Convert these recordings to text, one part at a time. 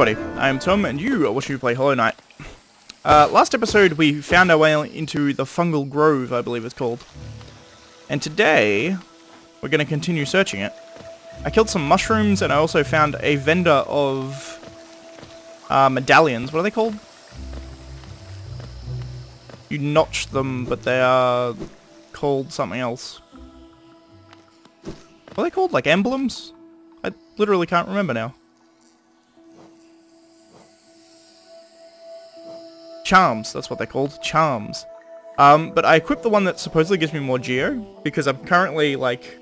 everybody, I am Tom and you are watching me play Hollow Knight. Uh, last episode we found our way into the Fungal Grove, I believe it's called. And today, we're going to continue searching it. I killed some mushrooms and I also found a vendor of uh, medallions. What are they called? You notch them, but they are called something else. What are they called? Like emblems? I literally can't remember now. Charms, that's what they're called. Charms. Um, but I equipped the one that supposedly gives me more geo, because I'm currently, like...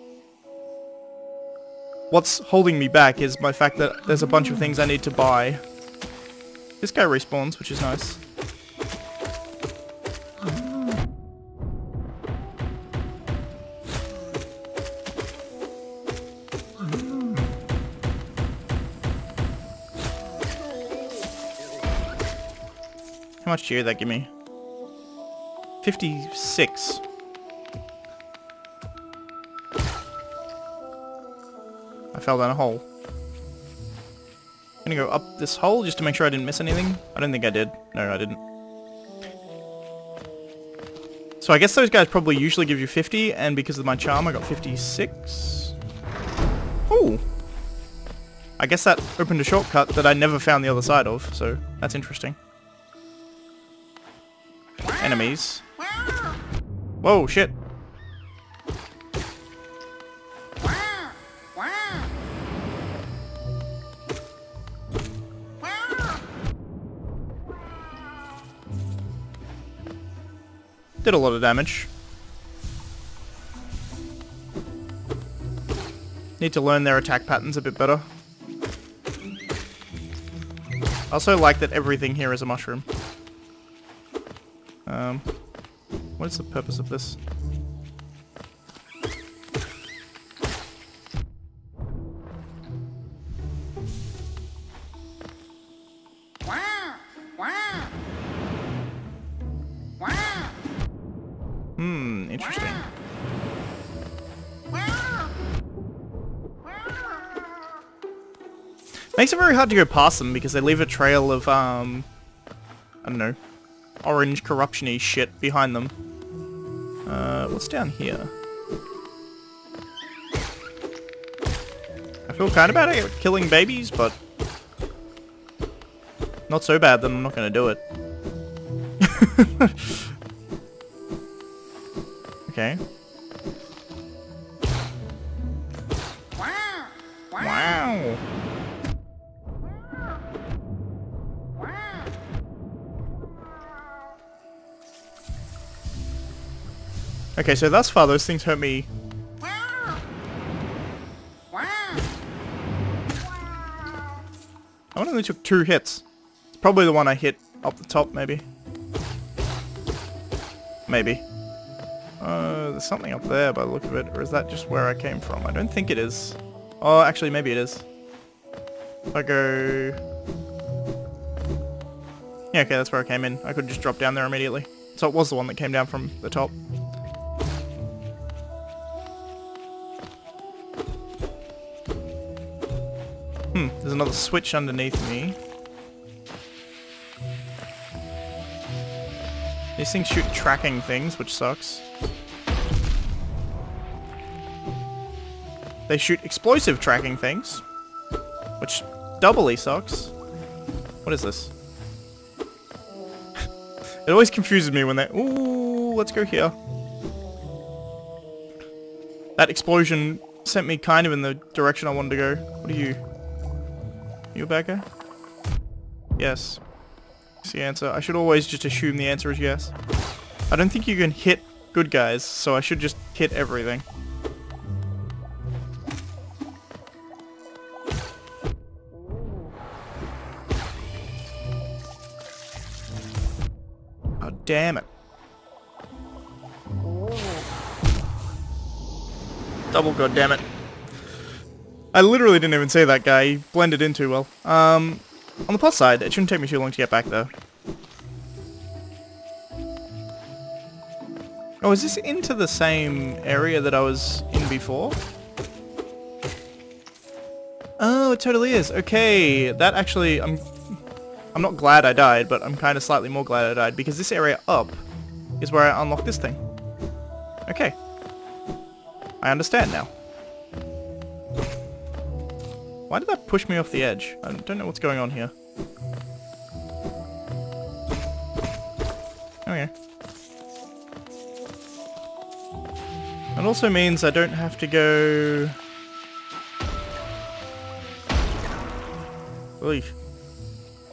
What's holding me back is my fact that there's a bunch of things I need to buy. This guy respawns, which is nice. How much geo that give me? 56. I fell down a hole. I'm gonna go up this hole just to make sure I didn't miss anything. I don't think I did. No, I didn't. So I guess those guys probably usually give you 50, and because of my charm I got 56. Ooh! I guess that opened a shortcut that I never found the other side of, so that's interesting. Enemies. Whoa, shit. Did a lot of damage. Need to learn their attack patterns a bit better. I also like that everything here is a mushroom. Um, what is the purpose of this? Hmm, interesting. Makes it very hard to go past them because they leave a trail of, um, I don't know, orange corruption-y shit behind them. Uh, what's down here? I feel kind of bad at killing babies, but not so bad that I'm not to do it. okay. Wow. Okay, so thus far those things hurt me. One only took two hits. It's probably the one I hit up the top, maybe. Maybe. Uh, there's something up there by the look of it, or is that just where I came from? I don't think it is. Oh, actually, maybe it is. If I go... Yeah, okay, that's where I came in. I could just drop down there immediately. So it was the one that came down from the top. Hmm, there's another switch underneath me. These things shoot tracking things, which sucks. They shoot explosive tracking things, which doubly sucks. What is this? it always confuses me when they... Ooh, let's go here. That explosion sent me kind of in the direction I wanted to go. What are you? You a bad guy? Yes. That's the answer. I should always just assume the answer is yes. I don't think you can hit good guys, so I should just hit everything. Oh, damn it. Double god damn it. I literally didn't even say that guy. He blended in too well. Um, on the plus side, it shouldn't take me too long to get back there. Oh, is this into the same area that I was in before? Oh, it totally is. Okay, that actually, I'm, I'm not glad I died, but I'm kind of slightly more glad I died because this area up is where I unlock this thing. Okay. I understand now. Why did that push me off the edge? I don't know what's going on here. Okay. It also means I don't have to go...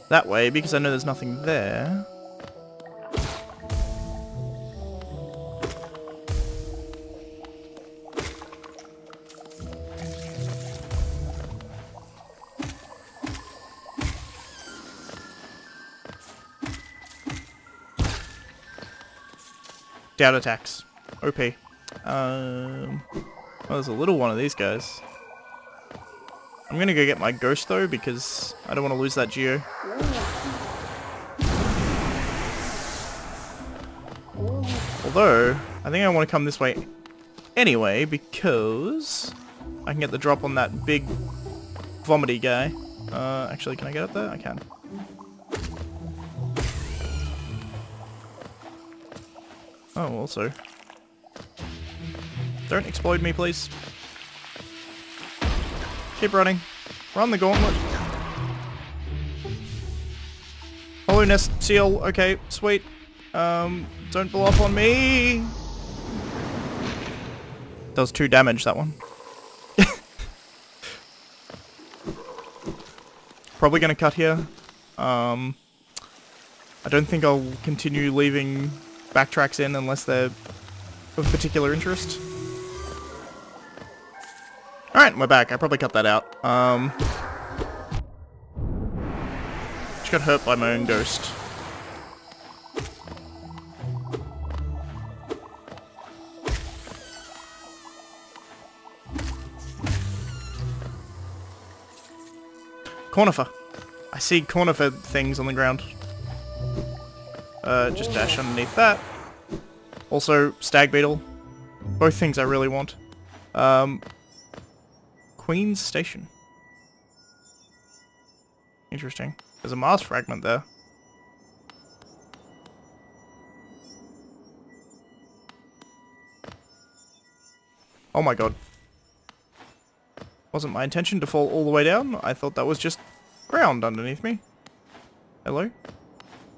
That way, because I know there's nothing there. Doubt attacks. OP. Um, well, there's a little one of these guys. I'm gonna go get my ghost though because I don't want to lose that geo. Although, I think I want to come this way anyway because I can get the drop on that big vomity guy. Uh, actually, can I get up there? I can. Oh, also. Don't explode me, please. Keep running. Run the gauntlet. Hallownest seal. Okay, sweet. Um, don't blow up on me. Does two damage, that one. Probably gonna cut here. Um, I don't think I'll continue leaving backtracks in unless they're of particular interest. Alright, we're back. I probably cut that out. Um, just got hurt by my own ghost. Cornifer. I see cornifer things on the ground. Uh, just dash underneath that. Also, stag beetle. Both things I really want. Um, Queen's Station. Interesting. There's a mask fragment there. Oh my god. Wasn't my intention to fall all the way down. I thought that was just ground underneath me. Hello?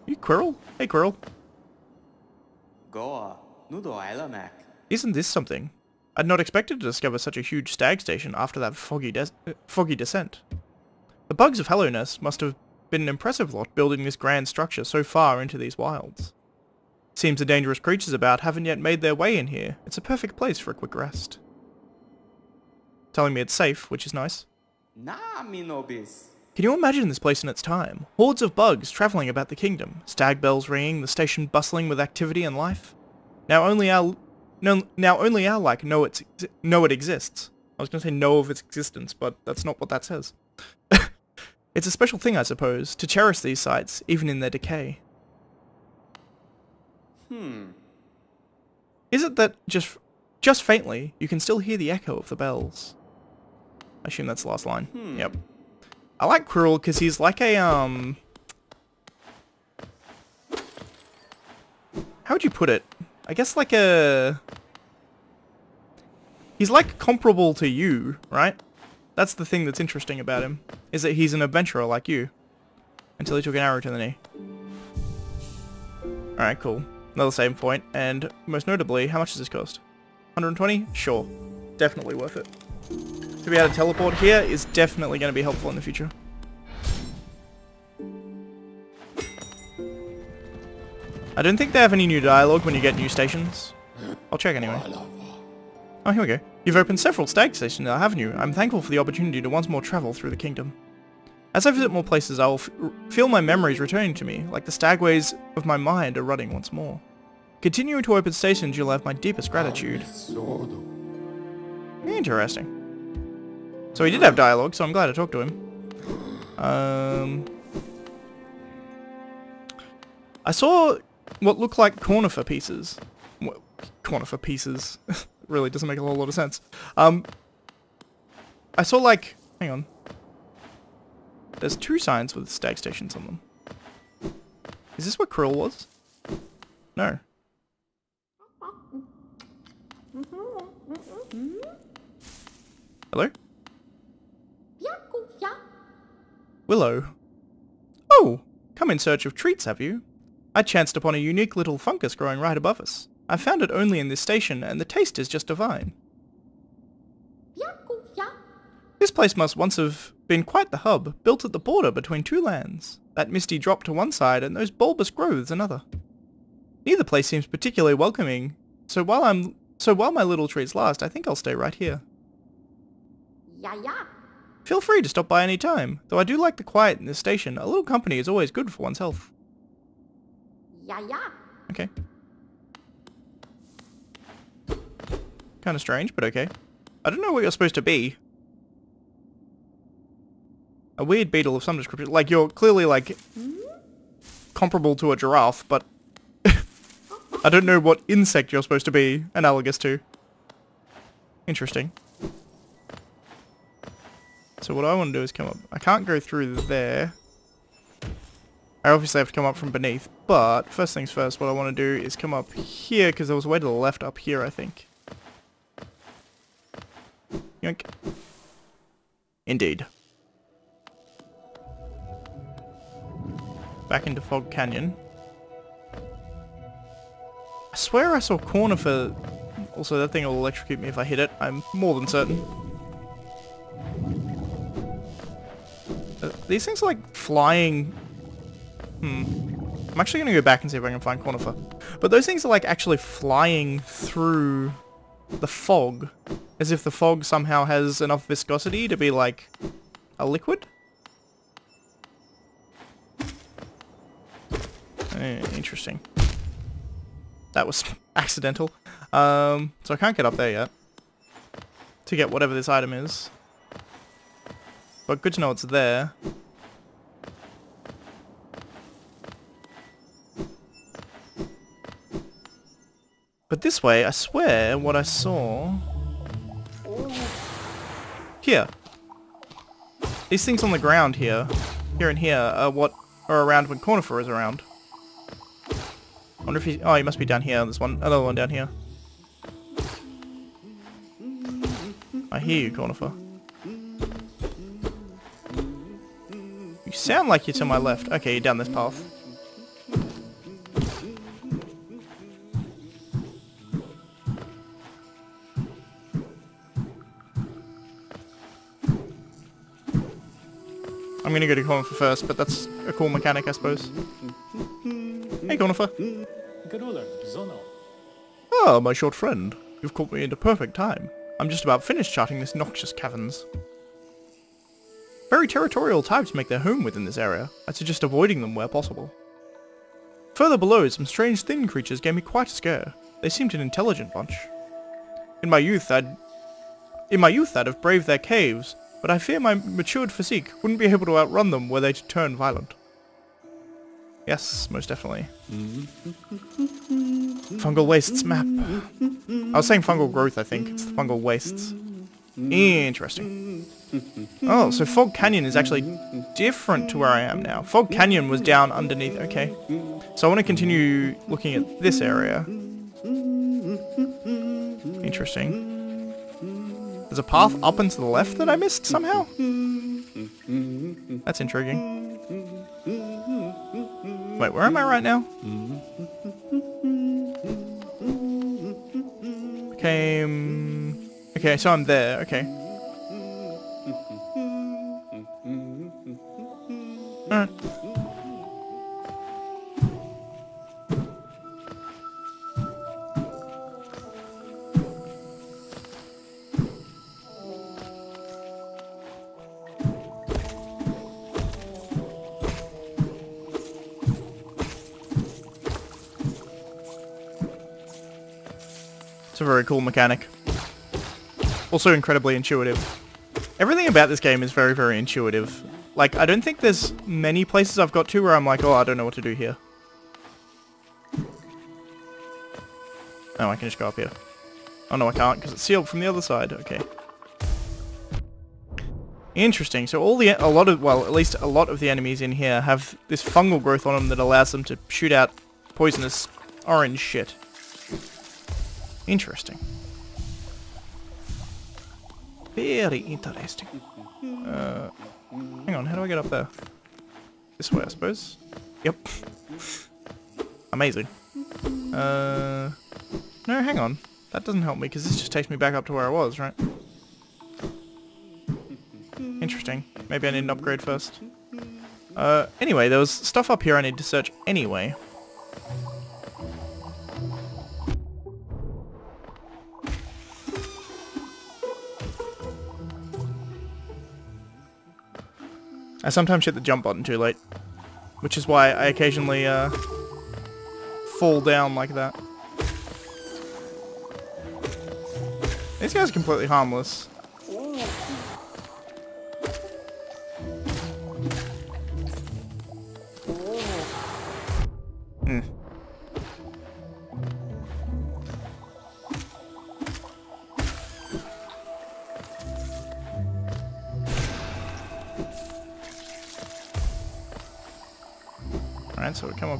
You Quirrell? Hey Quirrell. Isn't this something? I'd not expected to discover such a huge stag station after that foggy, uh, foggy descent. The bugs of Hallownest must have been an impressive lot building this grand structure so far into these wilds. Seems the dangerous creatures about haven't yet made their way in here. It's a perfect place for a quick rest. Telling me it's safe, which is nice. Nah, me nobis. Can you imagine this place in its time? Hordes of bugs travelling about the kingdom, stag bells ringing, the station bustling with activity and life. Now only our no, now only our like know it's know it exists. I was going to say know of its existence, but that's not what that says. it's a special thing, I suppose, to cherish these sites, even in their decay. Hmm. Is it that just just faintly you can still hear the echo of the bells? I assume that's the last line. Hmm. Yep. I like Quirrell because he's like a, um... How would you put it? I guess like a... He's like comparable to you, right? That's the thing that's interesting about him, is that he's an adventurer like you. Until he took an arrow to the knee. Alright, cool. Another save point, and most notably, how much does this cost? 120? Sure. Definitely worth it to be able to teleport here is definitely going to be helpful in the future. I don't think they have any new dialogue when you get new stations. I'll check anyway. Oh, here we go. You've opened several stag stations now, haven't you? I'm thankful for the opportunity to once more travel through the kingdom. As I visit more places, I will feel my memories returning to me, like the stagways of my mind are running once more. Continuing to open stations, you'll have my deepest gratitude. Interesting. So he did have dialogue, so I'm glad I talked to him. Um, I saw what looked like cornifer pieces. Well, cornifer pieces. really doesn't make a whole lot of sense. Um, I saw like, hang on. There's two signs with stag stations on them. Is this where Quirrell was? No. Hello? Willoh. Oh! Come in search of treats, have you? I chanced upon a unique little fungus growing right above us. I found it only in this station, and the taste is just divine. This place must once have been quite the hub, built at the border between two lands. That misty drop to one side and those bulbous growths another. Neither place seems particularly welcoming, so while I'm so while my little treats last, I think I'll stay right here. Yeah, yeah. Feel free to stop by any time, though I do like the quiet in this station. A little company is always good for one's health. Yeah, yeah. Okay. Kind of strange, but okay. I don't know what you're supposed to be. A weird beetle of some description. Like, you're clearly, like, comparable to a giraffe, but I don't know what insect you're supposed to be analogous to. Interesting. So what I want to do is come up. I can't go through there. I obviously have to come up from beneath, but first things first, what I want to do is come up here, because there was a way to the left up here, I think. Yoink. Indeed. Back into Fog Canyon. I swear I saw Cornifer... Also, that thing will electrocute me if I hit it. I'm more than certain. These things are like flying... Hmm. I'm actually going to go back and see if I can find Cornifer. But those things are like actually flying through the fog. As if the fog somehow has enough viscosity to be like a liquid? Eh, interesting. That was accidental. Um, so I can't get up there yet. To get whatever this item is. But good to know it's there. But this way, I swear, what I saw... Here. These things on the ground here, here and here, are what are around when Cornifer is around. Wonder if he... Oh, he must be down here. There's one, another one down here. I hear you, Cornifer. Sound like you're to my left. Okay, you're down this path. I'm gonna go to Cornifer first, but that's a cool mechanic, I suppose. Hey, Cornifer. Ah, my short friend. You've caught me into perfect time. I'm just about finished charting this noxious caverns. Very territorial types make their home within this area. I'd suggest avoiding them where possible. Further below, some strange thin creatures gave me quite a scare. They seemed an intelligent bunch. In my youth, I'd... In my youth, I'd have braved their caves, but I fear my matured physique wouldn't be able to outrun them were they to turn violent. Yes, most definitely. fungal wastes map. I was saying fungal growth, I think. It's the fungal wastes. Interesting. Oh, so Fog Canyon is actually different to where I am now. Fog Canyon was down underneath. Okay. So I want to continue looking at this area. Interesting. There's a path up and to the left that I missed somehow? That's intriguing. Wait, where am I right now? Um, okay, so I'm there, okay. It's a very cool mechanic. Also incredibly intuitive. Everything about this game is very, very intuitive. Like, I don't think there's many places I've got to where I'm like, oh, I don't know what to do here. Oh, I can just go up here. Oh no, I can't, because it's sealed from the other side. Okay. Interesting. So all the a lot of well, at least a lot of the enemies in here have this fungal growth on them that allows them to shoot out poisonous orange shit. Interesting. Very interesting. Uh, hang on, how do I get up there? This way, I suppose. Yep. Amazing. Uh, no, hang on. That doesn't help me because this just takes me back up to where I was, right? Interesting. Maybe I need an upgrade first. Uh, anyway, there was stuff up here I need to search anyway. I sometimes hit the jump button too late, which is why I occasionally uh, fall down like that. This guy's are completely harmless.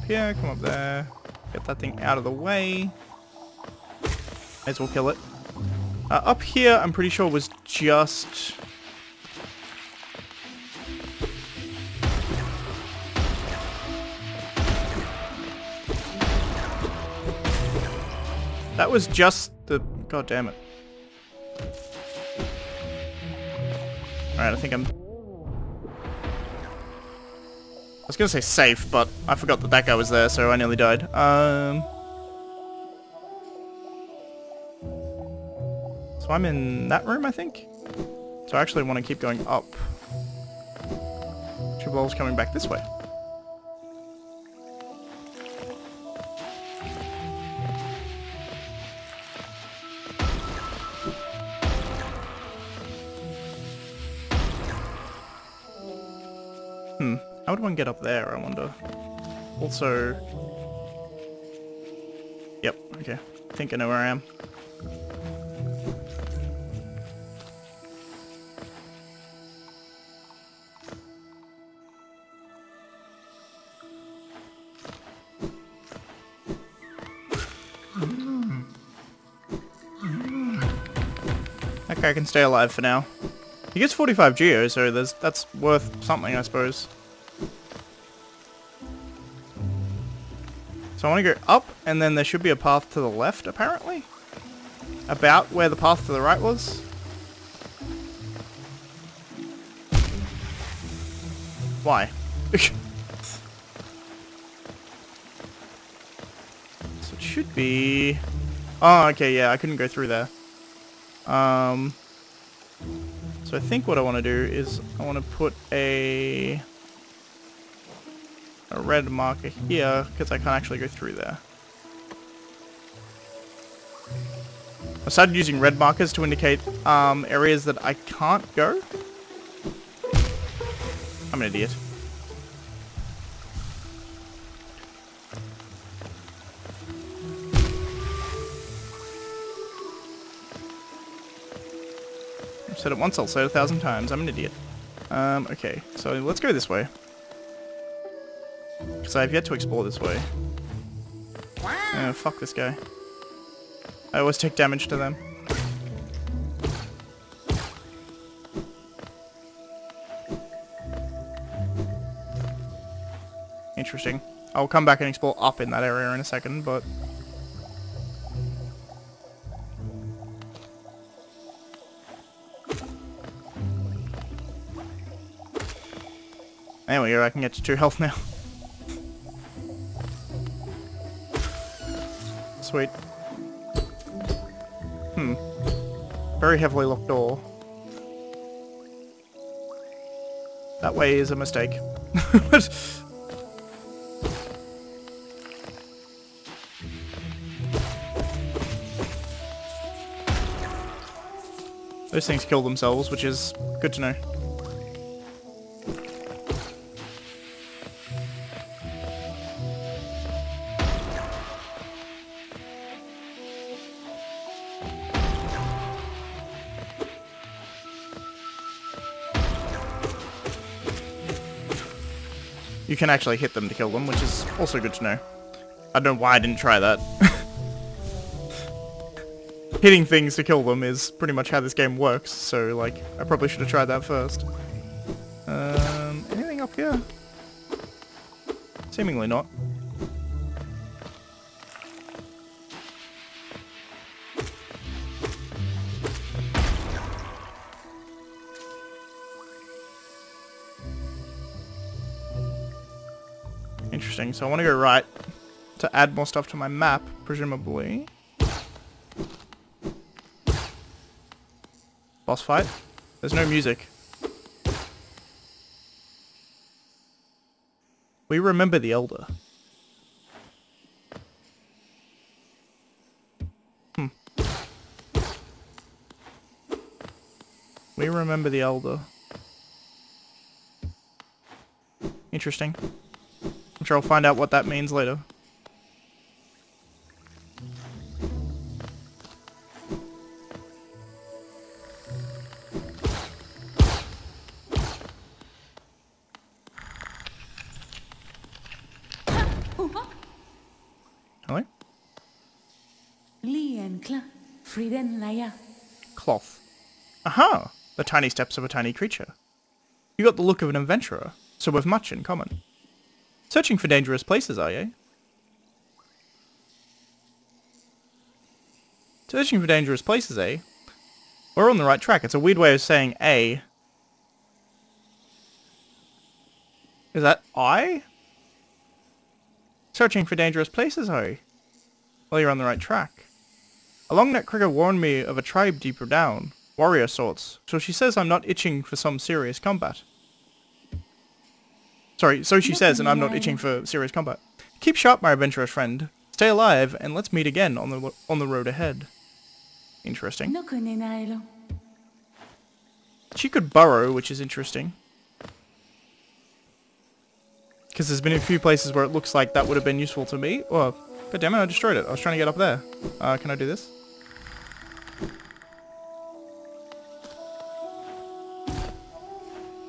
Here, come up there, get that thing out of the way. Might as well kill it. Uh, up here, I'm pretty sure was just... That was just the... God damn it. Alright, I think I'm... gonna say safe, but I forgot that that guy was there, so I nearly died. Um... So I'm in that room, I think? So I actually want to keep going up. Two balls coming back this way. Would one get up there, I wonder? Also... Yep, okay. I think I know where I am. Hmm. Hmm. Hmm. Okay, I can stay alive for now. He gets 45 geo, so there's that's worth something, I suppose. So I want to go up, and then there should be a path to the left, apparently? About where the path to the right was? Why? so it should be... Oh, okay, yeah, I couldn't go through there. Um, so I think what I want to do is I want to put a a red marker here because I can't actually go through there. I started using red markers to indicate um, areas that I can't go. I'm an idiot. I've said it once, I'll say it a thousand times. I'm an idiot. Um, okay, so let's go this way. Because I have yet to explore this way. Oh, fuck this guy. I always take damage to them. Interesting. I'll come back and explore up in that area in a second, but... There we go, I can get to 2 health now. Sweet. Hmm. Very heavily locked door. That way is a mistake. Those things kill themselves, which is good to know. Can actually hit them to kill them, which is also good to know. I don't know why I didn't try that. Hitting things to kill them is pretty much how this game works, so like, I probably should have tried that first. Um, anything up here? Seemingly not. Interesting, so I want to go right to add more stuff to my map, presumably. Boss fight? There's no music. We remember the Elder. Hmm. We remember the Elder. Interesting. Sure I'll find out what that means later. Hello? Lien Kla, Friden Laya. Cloth. Aha! The tiny steps of a tiny creature. You got the look of an adventurer, so we've much in common. Searching for dangerous places, are you? Searching for dangerous places, eh? We're on the right track. It's a weird way of saying A. Is that I? Searching for dangerous places, are you? Well, you're on the right track. A long-necked cricket warned me of a tribe deeper down. Warrior sorts. So she says I'm not itching for some serious combat. Sorry, so she says, and I'm not itching for serious combat. Keep sharp, my adventurous friend. Stay alive, and let's meet again on the on the road ahead. Interesting. She could burrow, which is interesting. Because there's been a few places where it looks like that would have been useful to me. Oh, god damn it, I destroyed it. I was trying to get up there. Uh, can I do this?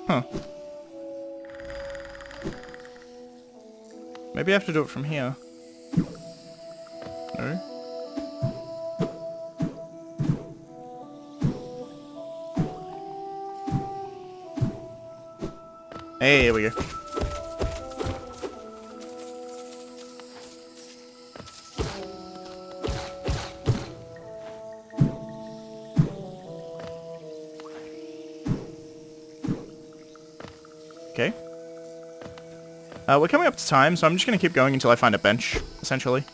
Huh. Maybe I have to do it from here. No? Hey, here we go. We're coming up to time, so I'm just going to keep going until I find a bench, essentially.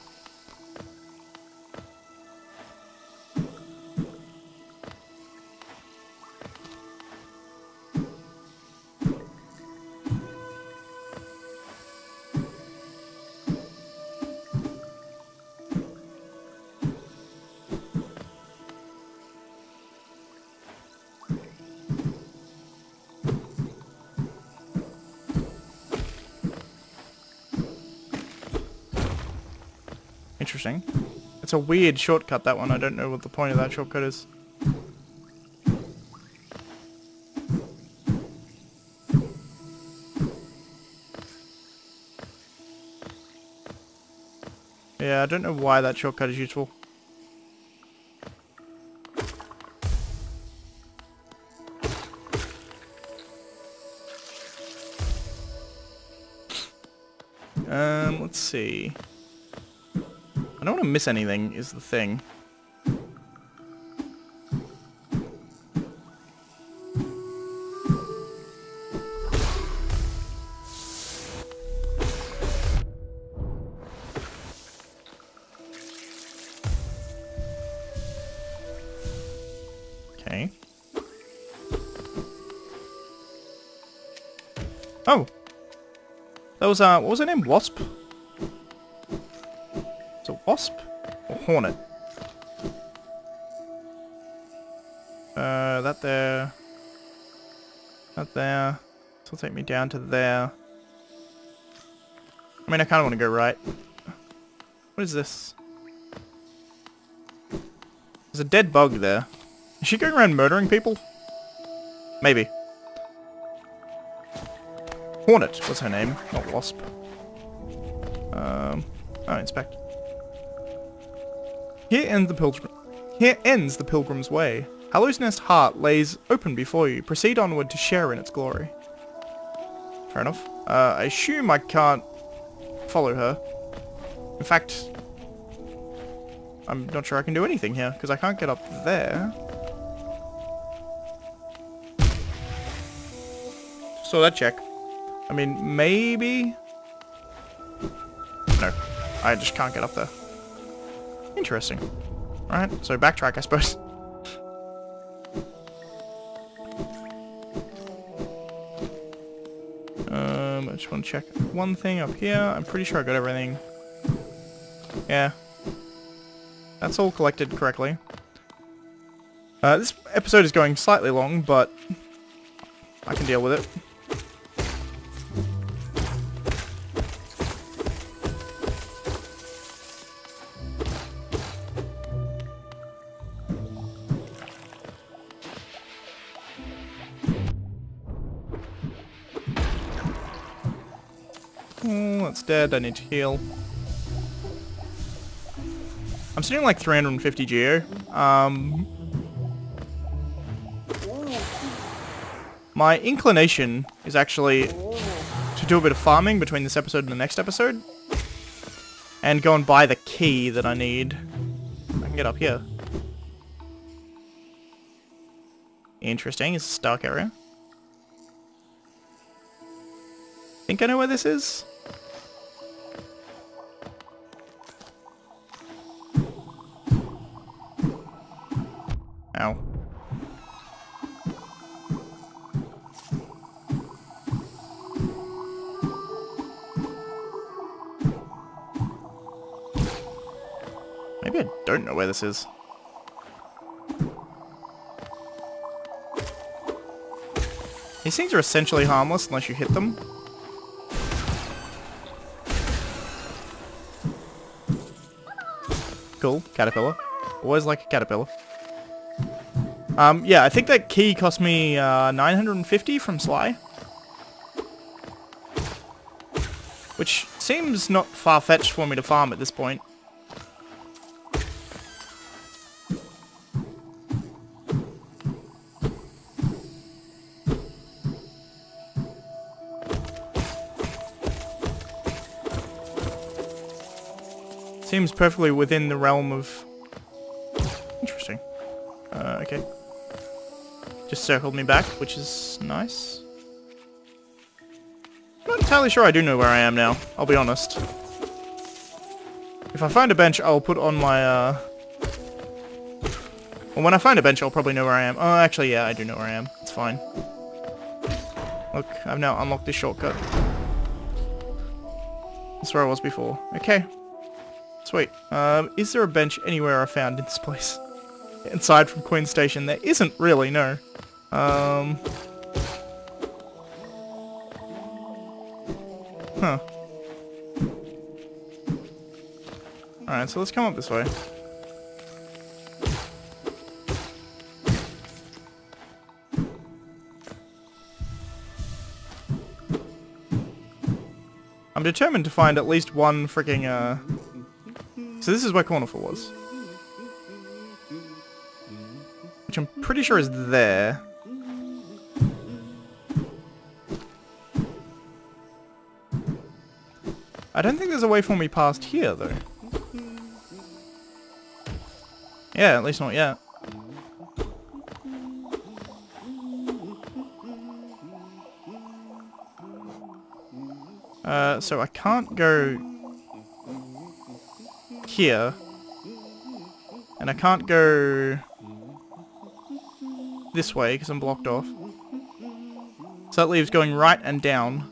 Weird shortcut, that one. I don't know what the point of that shortcut is. Yeah, I don't know why that shortcut is useful. Um, let's see. I don't want to miss anything, is the thing. Okay. Oh! That was, uh, what was her name? Wasp? Hornet? Uh, that there. That there. This will take me down to there. I mean, I kind of want to go right. What is this? There's a dead bug there. Is she going around murdering people? Maybe. Hornet was her name, not Wasp. Um, oh, inspect. Here ends the pilgrim. Here ends the pilgrim's way. Hallownest's Heart lays open before you. Proceed onward to share in its glory. Fair enough. Uh, I assume I can't follow her. In fact, I'm not sure I can do anything here, because I can't get up there. So that check. I mean, maybe... No. I just can't get up there. Interesting. Alright, so backtrack, I suppose. Um, I just want to check one thing up here. I'm pretty sure I got everything. Yeah. That's all collected correctly. Uh, this episode is going slightly long, but I can deal with it. Dead. I need to heal. I'm sitting like 350 geo. Um, my inclination is actually to do a bit of farming between this episode and the next episode. And go and buy the key that I need. I can get up here. Interesting. It's a Stark area. Think I know where this is? Where this is. These things are essentially harmless unless you hit them. Cool, caterpillar. Always like a caterpillar. Um, yeah, I think that key cost me uh, 950 from Sly. Which seems not far-fetched for me to farm at this point. Seems perfectly within the realm of... Interesting. Uh, okay. Just circled me back, which is nice. I'm not entirely sure I do know where I am now, I'll be honest. If I find a bench, I'll put on my, uh... Well, when I find a bench, I'll probably know where I am. Oh, actually, yeah, I do know where I am. It's fine. Look, I've now unlocked this shortcut. That's where I was before. Okay. Sweet. Um, is there a bench anywhere I found in this place? Inside from Queen Station? There isn't really, no. Um... Huh. Alright, so let's come up this way. I'm determined to find at least one freaking, uh... So this is where Cornifer was. Which I'm pretty sure is there. I don't think there's a way for me past here, though. Yeah, at least not yet. Uh, so I can't go here. And I can't go this way because I'm blocked off. So that leaves going right and down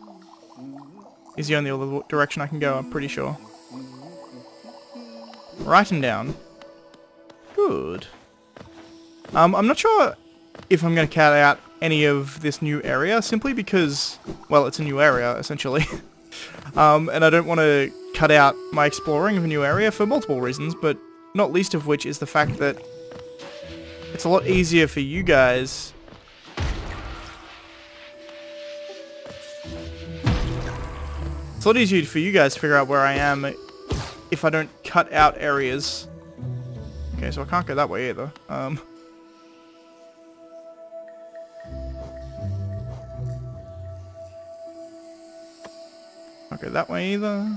is the only other direction I can go, I'm pretty sure. Right and down. Good. Um, I'm not sure if I'm going to cut out any of this new area, simply because, well, it's a new area, essentially. um, and I don't want to cut out my exploring of a new area for multiple reasons, but not least of which is the fact that it's a lot easier for you guys It's a lot easier for you guys to figure out where I am if I don't cut out areas. Okay, so I can't go that way either. Um... Go that way either.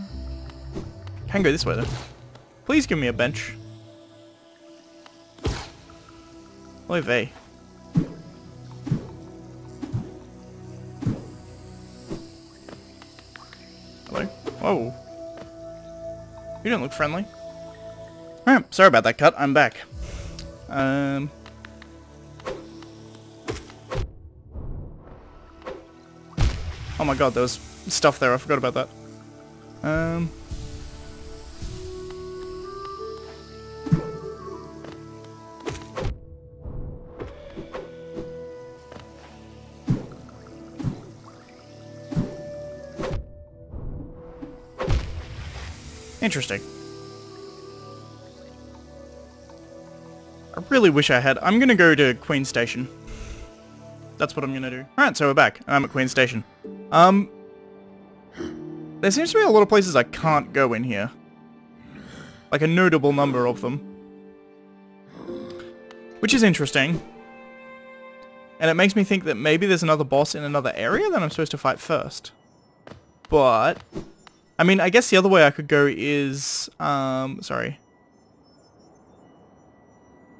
Can go this way though. Please give me a bench. Oy vey. Hello? Whoa. You don't look friendly. Alright, sorry about that cut. I'm back. Um... Oh my god, there was stuff there. I forgot about that. Um... Interesting. I really wish I had... I'm gonna go to Queen Station. That's what I'm gonna do. Alright, so we're back. I'm at Queen Station. Um... There seems to be a lot of places I can't go in here. Like a notable number of them. Which is interesting. And it makes me think that maybe there's another boss in another area that I'm supposed to fight first. But... I mean, I guess the other way I could go is... Um, sorry.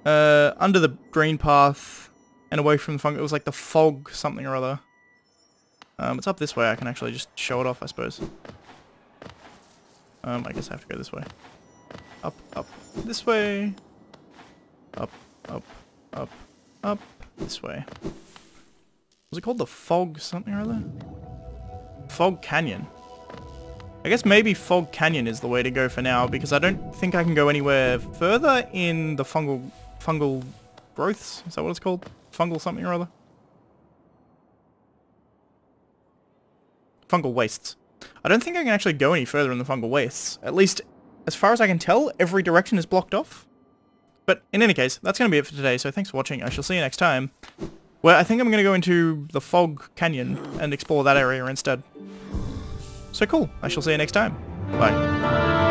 Uh, under the green path and away from the fog. It was like the fog something or other. Um, it's up this way. I can actually just show it off, I suppose. Um, I guess I have to go this way. Up, up, this way. Up, up, up, up, this way. Was it called the fog something or other? Fog Canyon. I guess maybe Fog Canyon is the way to go for now because I don't think I can go anywhere further in the fungal fungal growths. Is that what it's called? Fungal something or other? Fungal wastes. I don't think I can actually go any further in the fungal wastes. At least, as far as I can tell, every direction is blocked off. But in any case, that's going to be it for today, so thanks for watching. I shall see you next time. Where I think I'm going to go into the Fog Canyon and explore that area instead. So cool. I shall see you next time. Bye.